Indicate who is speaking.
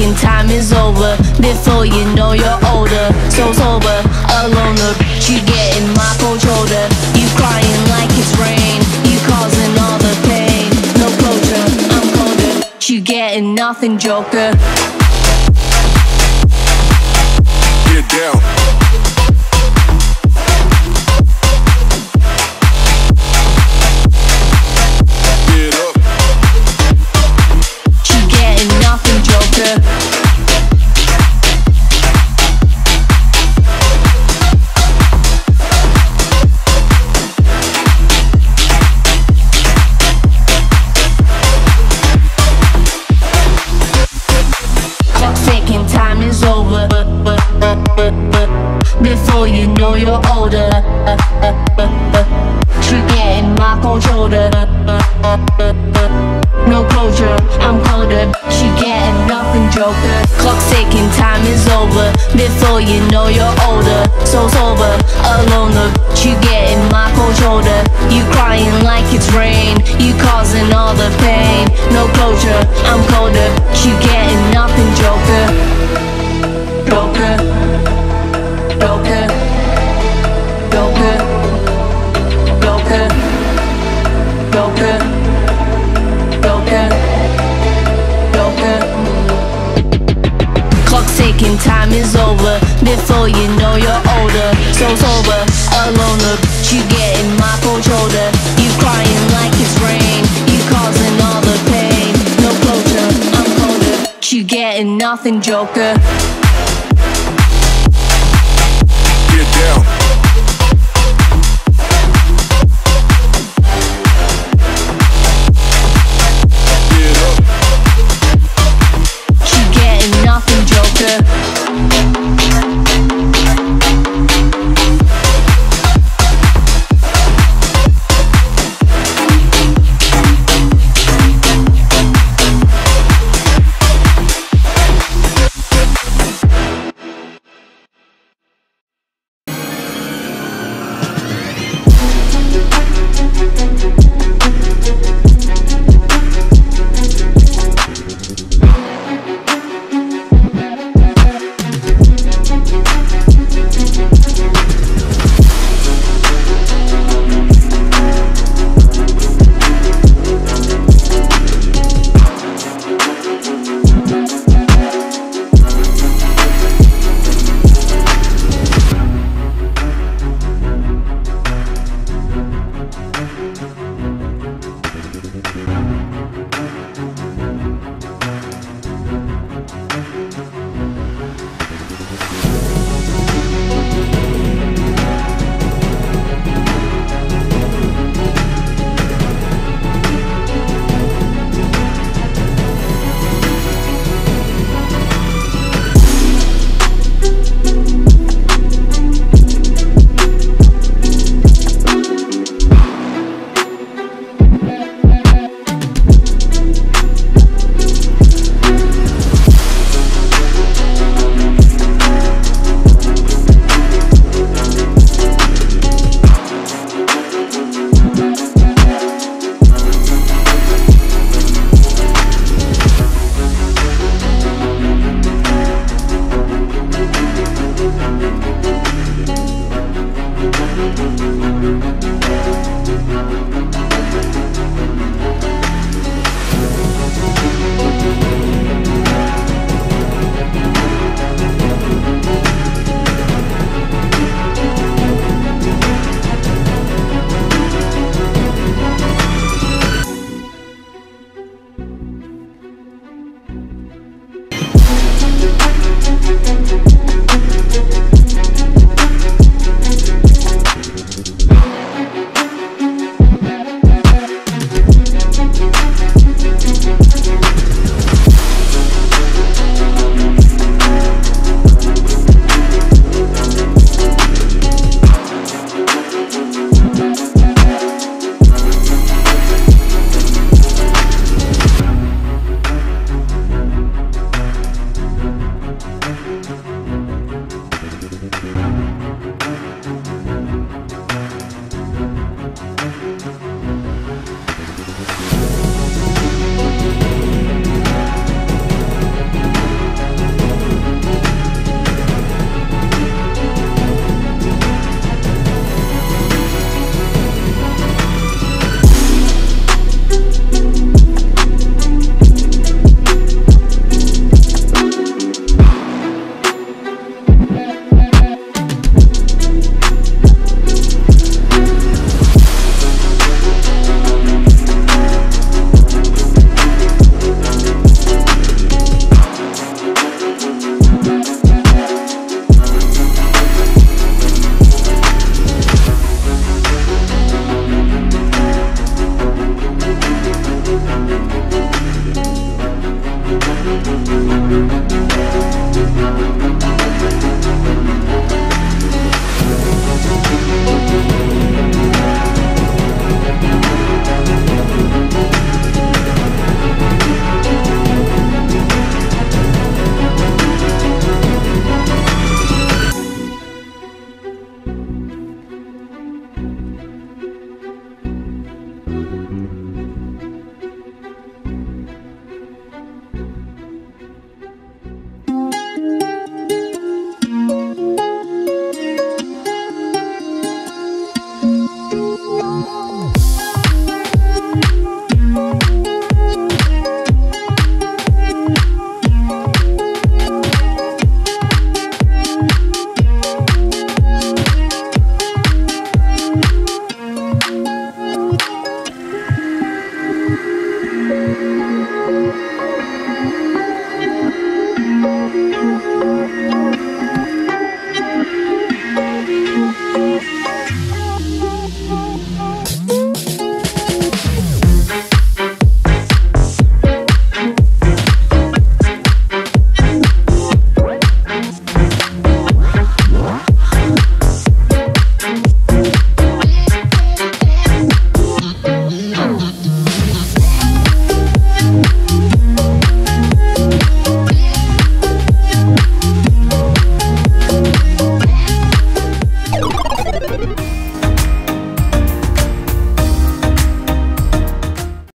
Speaker 1: thinking time is over before you know you're older. So sober, the bitch you getting my cold shoulder. You crying like it's rain, you causing all the pain. No closure, I'm colder. You getting nothing, Joker.
Speaker 2: Get down.
Speaker 1: You're older. Getting my cold shoulder. No closure, I'm colder. She getting nothing, Joker. Clock's ticking, time is over. Before you know you're older. So sober, alone, you getting my cold shoulder. You crying like it's rain. You causing all the pain. No closure, I'm colder. You getting nothing, Joker. Joker. Joker. Ticking, time is over. Before you know you're older. You getting my crying like it's rain. You causing all the pain. No closure, I'm colder. You getting nothing, Joker.